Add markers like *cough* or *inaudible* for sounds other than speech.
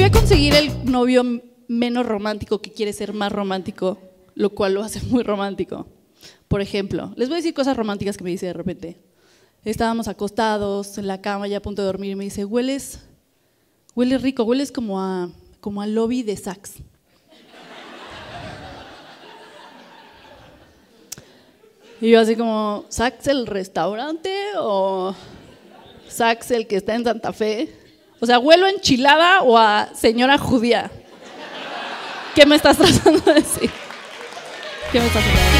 fui a conseguir el novio menos romántico que quiere ser más romántico, lo cual lo hace *laughs* muy romántico. Por ejemplo, les voy a decir cosas románticas que me dice de repente. Estábamos acostados en la cama ya a punto de dormir y me dice, hueles, hueles rico, hueles como a, como a lobby de sax. Y yo así como, ¿Sax el restaurante o Sax el que está en Santa Fe? O sea, ¿huelo enchilada o a señora judía? ¿Qué me estás *laughs* tratando de decir? ¿Qué me estás tratando de decir?